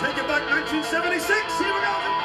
Take it back 1976. Here we go.